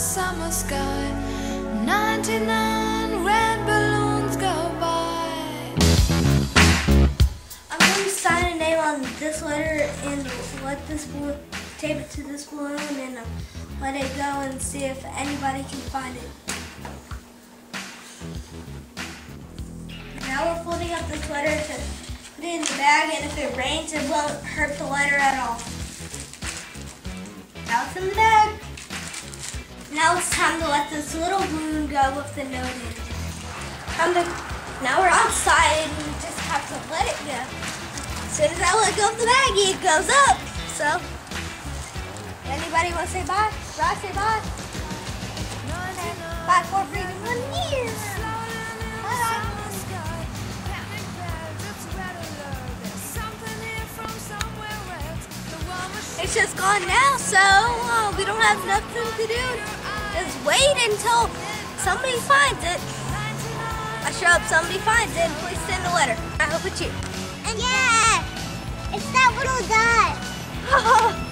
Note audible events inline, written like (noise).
summer sky. 99 red balloons go by. I'm going to sign a name on this letter and let this balloon, tape it to this balloon and let it go and see if anybody can find it. Now we're folding up this letter to put it in the bag and if it rains it won't hurt the letter at all. Now it's in the bag. Let this little balloon go with the note in it. Now we're outside and we just have to let it go. As soon as I let go of the baggie, it goes up. So, anybody want to say bye? Bye, say bye. Bye for freedom one year. It's just gone now, so uh, we don't have nothing to do. Just wait until somebody finds it. I show up, somebody finds it, please send a letter. I hope it's you. Yeah! It's that little guy. (laughs)